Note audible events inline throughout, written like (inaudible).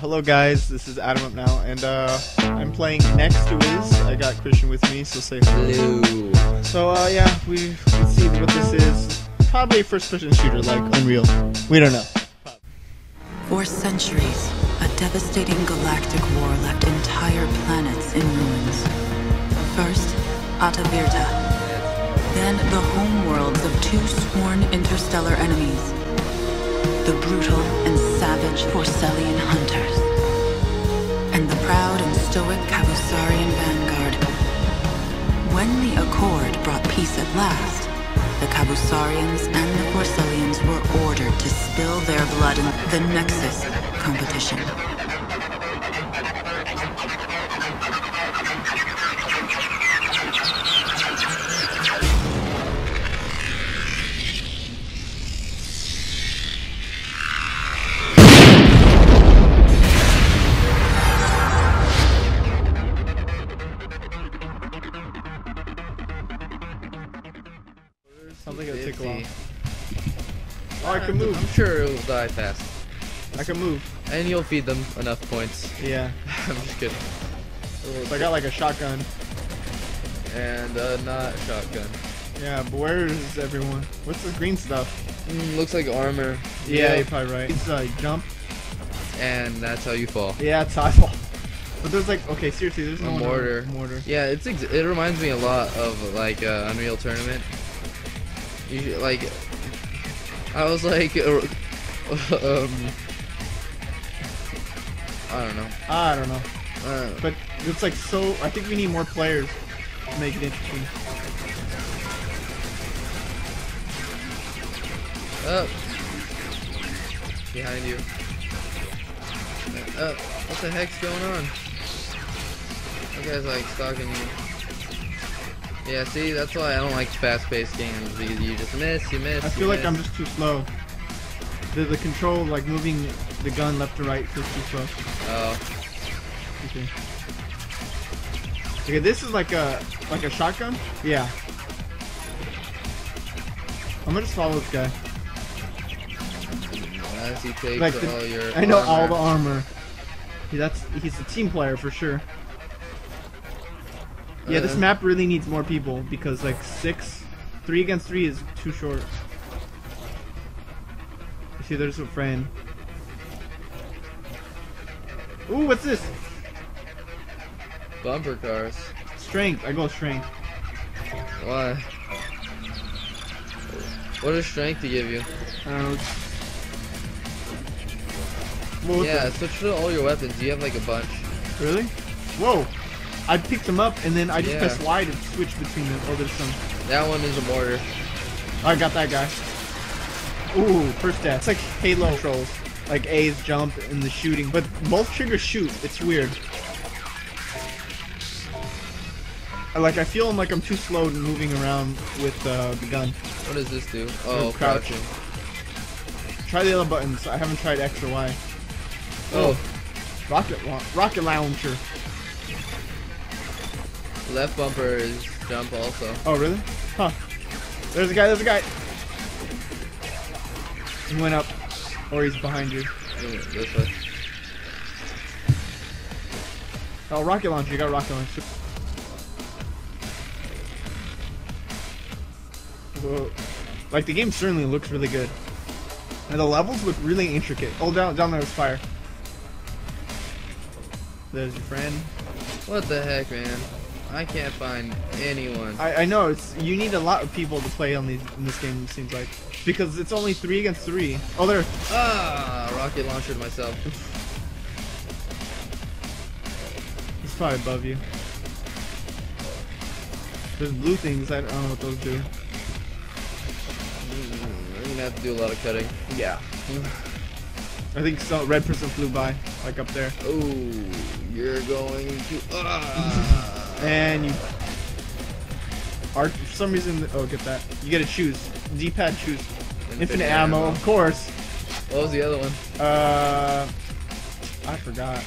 hello guys, this is Adam up now, and uh, I'm playing Nexuiz. I got Christian with me, so say hello. Hello. So uh, yeah, we let's see what this is. Probably a first-person shooter like Unreal. We don't know. For centuries, a devastating galactic war left entire planets in ruins. First, Atavirta. Then the homeworlds of two sworn interstellar enemies. The brutal and savage Porcelian hunters. And the proud and stoic Kabusarian vanguard. When the Accord brought peace at last, the Kabusarians and the Porcelians were ordered to spill their blood in the Nexus competition. Like it'll take a 50. while. Oh, I can move. I'm sure it will die fast. I can move. And you'll feed them enough points. Yeah. (laughs) I'm just kidding. So I got like a shotgun. And uh, not shotgun. Yeah, but where is everyone? What's the green stuff? Mm, looks like armor. Yeah, you're probably right. It's uh, jump. And that's how you fall. Yeah, it's eyeball. (laughs) But there's like, okay, seriously, there's no mortar. Mortar. Yeah, it's ex- it reminds me a lot of like uh, Unreal Tournament. You like, I was like, uh, um, I don't know. I don't know. Uh, But it's like so. I think we need more players to make it interesting. up behind you. Uh, what the heck's going on? That guy's like stalking you. Yeah, see, that's why I don't like fast-paced games because you just miss, you miss. I feel like miss. I'm just too slow. The the control, like moving the gun left to right, feels too slow. Oh, Okay. Okay, this is like a like a shotgun. Yeah. I'm gonna just follow this guy. as he takes Like the- all your. I know all the armor. armor. Yeah, that's he's a team player for sure. Yeah, this map really needs more people because like six, three against three is too short. You see, there's a friend. Ooh, what's this? Bumper cars. Strength. I go strength. Why? What does strength to give you? I don't know. What Yeah, switch to all your weapons. You have like a bunch. Really? Whoa! I picked them up and then I just Yeah. pressed Y to switch between them. Oh, there's some. That one is a mortar. I got that guy. Ooh, first death. It's like Halo controls. Like A's jump and the shooting, but both triggers shoot. It's weird. I- Like I feel like I'm too slow moving around with uh, the gun. What does this do? Oh, crouch. crouching. Try the other buttons. I haven't tried X or Y. Oh, Rocket la- rocket launcher. Left bumper is jump also. Oh really? Huh. There's a guy. There's a guy. He went up, or he's behind you. Mm, This way. Oh, rocket launcher. You got rocket launcher. Whoa. Like the game certainly looks really good, and the levels look really intricate. Oh, down, down there's fire. There's your friend. What the heck, man? I can't find anyone. I, I know it's you need a lot of people to play on these in this game. It seems like because it's only three against three. Oh, there. Ah, rocket launchered myself. (laughs) He's probably above you. There's blue things. I don't know what those do. Mm, I'm gonna have to do a lot of cutting. Yeah. (sighs) I think so. Red person flew by, like up there, Oh, you're going to. Ah. (laughs) and you. Are for some reason. Oh, get that. You gotta choose. D-pad choose. Infinite, ammo, of course. What was the other one? Uh, I forgot.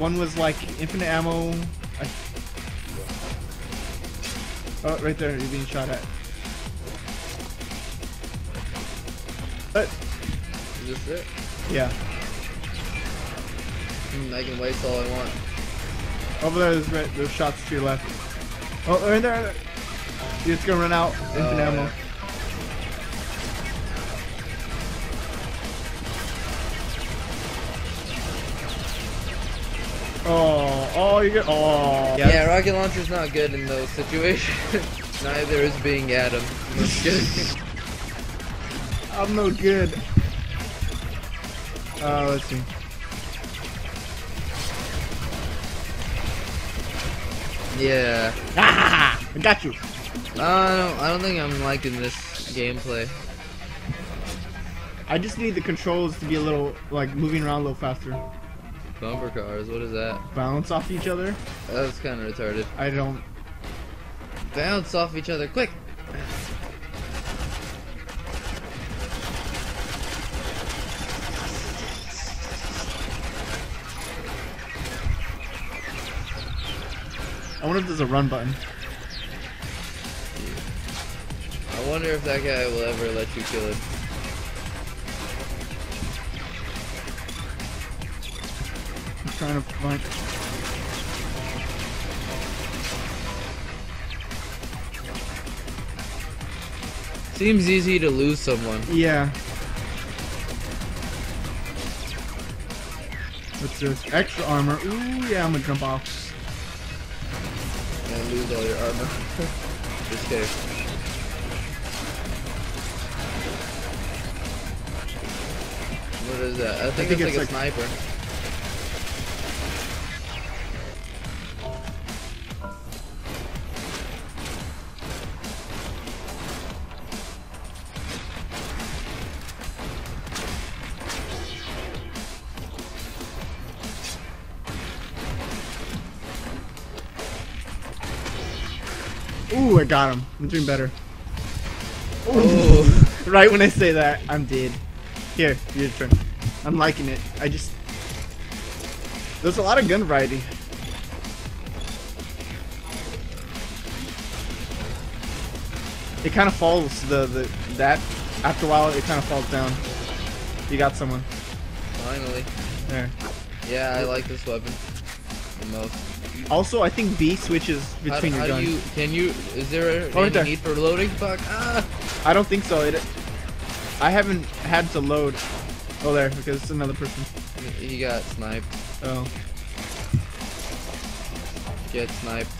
One was like infinite ammo. I... Oh, right there. You're being shot at. But Is this it? yeah. Mm, I can waste all I want. Over there, there's, there's shots to your left. Oh, they're there. in there. You're gonna run out. Infinite Oh, ammo. yeah. Oh, oh, you get. Oh, Yeah, rocket launcher's not good in those situations. (laughs) Neither is being Adam. I'm just kidding. (laughs) I'm no good. Uh, let's see. Yeah. Ah, I got you. I don't. I don't think I'm liking this gameplay. I just need the controls to be a little like moving around a little faster. Bumper cars. What is that? Bounce off each other. That's kind of retarded. I don't. Bounce off each other, quick! I wonder if there's a run button. I wonder if that guy will ever let you kill him. I'm trying to find. Seems easy to lose someone. Yeah. What's this? Extra armor. Ooh, yeah, I'm gonna jump off. And lose all your armor. (laughs) Just kidding. What is that? I think, think it's, it's like a sniper. Ooh, I got him. I'm doing better. Ooh. Oh, Right when I say that, I'm dead. Here, your turn. I'm liking it. I just. There's a lot of gun variety. It kind of falls the the that after a while it kind of falls down. You got someone finally. there. Yeah, I like this weapon the most. Also, I think B switches between how your do guns. you? Can you? Is there Oh, right there. need for loading? Fuck! Ah! I don't think so. It. I haven't had to load. Oh, there, because it's another person. He got sniped. Oh. Get sniped.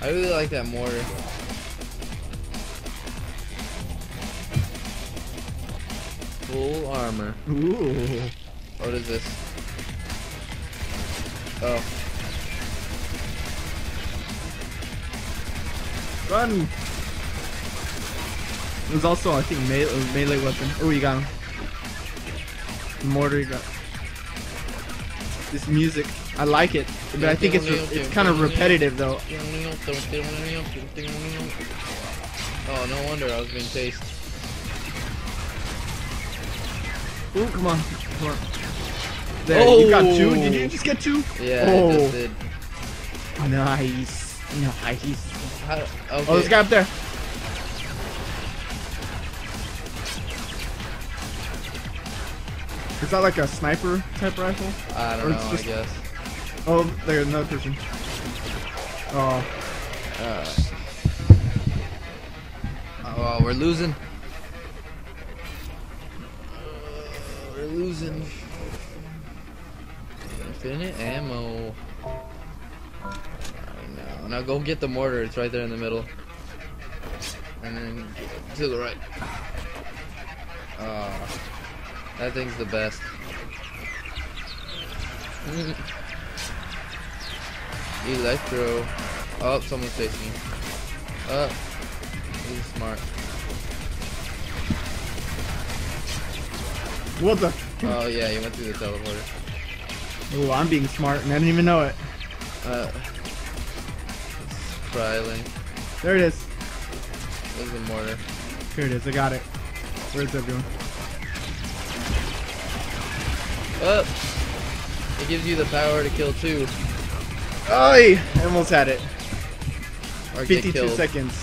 I really like that mortar. Full armor. Ooh. What is this? Oh, Run! There's also, I think, melee, melee weapon. Oh, you got him. Mortar, you got. This music, I like it, but I think it's it's kind of repetitive though. Oh, no wonder I was being chased. Oh, come on, come on. There, you got two. Did you Oh. just get two? Yeah, Oh. I just did. Nice, nice. How, okay. Oh, this guy up there. Is that like a sniper type rifle? I don't know, just- I guess. Oh, there's another person. Oh, Uh, oh, we're losing. Uh, we're losing. Infinite ammo. I know. Now go get the mortar. It's right there in the middle. And then to the right. Ah, that thing's the best. (laughs) Electro. Oh, someone's chasing me. Oh, he's smart. what the? Oh yeah, he went through the teleporter. Oh, I'm being smart and I didn't even know it. Uh. There it is. There's the mortar. Here it is. I got it. Where's everyone? Oh! It gives you the power to kill two Oi! I almost had it. or 52 seconds.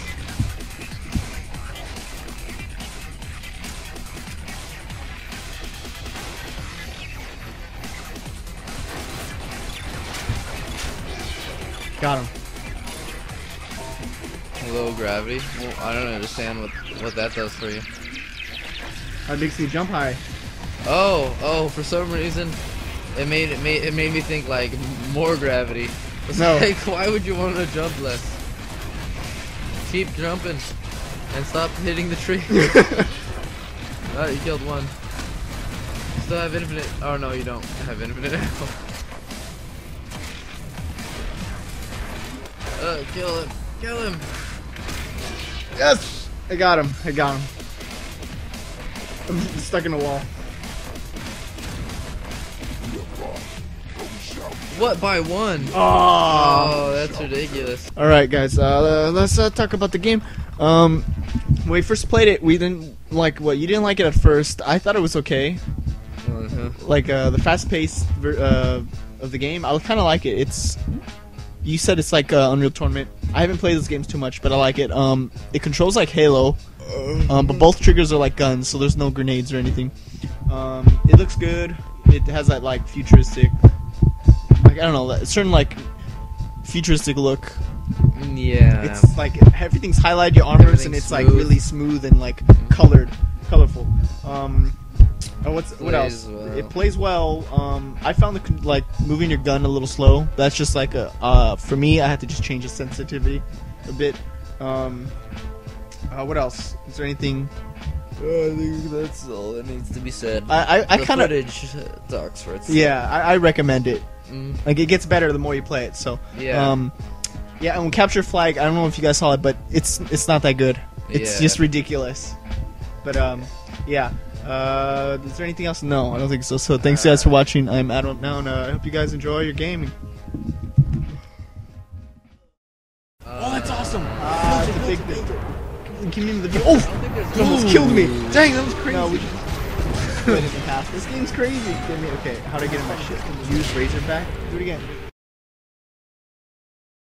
Got him. Low gravity. Well, I don't understand what what that does for you. That makes me jump high. Oh, oh, for some reason, it made it made it made me think like more gravity. It's No. (laughs) like, why would you want to jump less? Keep jumping, and stop hitting the tree. (laughs) oh, you killed one. Still have infinite. Oh no, you don't have infinite (laughs) ammo. Uh, kill him! Kill him! Yes! I got him. I got him. I'm stuck in a wall. What by one? Oh. Oh, that's ridiculous. All right, guys. Uh, let's uh, talk about the game. Um, when we first played it, we didn't like what you didn't like it at first. I thought it was okay. Uh-huh. Like uh, the fast pace uh, of the game, I kind of like it. It's you said it's like uh, Unreal Tournament. I haven't played those games too much, but I like it. Um, it controls like Halo, um, but both triggers are like guns, so there's no grenades or anything. Um, it looks good. It has that like futuristic, like I don't know, that certain like futuristic look. Yeah. It's like everything's highlighted your armors and it's like smooth. really smooth and like colored, colorful. Um, oh, what's what else? Well. It plays well. Um, I found the like moving your gun a little slow. That's just like a uh, for me. I had to just change the sensitivity a bit. Um, uh, what else? Is there anything? I think that's all that needs to be said. I I, I kind of footage talks for itself. yeah. I, I recommend it. Mm, Like it gets better the more you play it. So Yeah. Um, yeah, and capture flag. I don't know if you guys saw it, but it's it's not that good. It's Yeah. just ridiculous. But um, yeah. Uh, is there anything else? No, I don't think so. So thanks guys for watching. I'm Adam now, and uh, I hope you guys enjoy your gaming. oh, that's awesome! Ah, it's a big thing. Give me the oh, I don't think there's it almost killed me. Dang, that was crazy. No, we- we split (laughs) it in half. This game's crazy. Give me okay. How to get in my shit? Use Razorback. Do it again.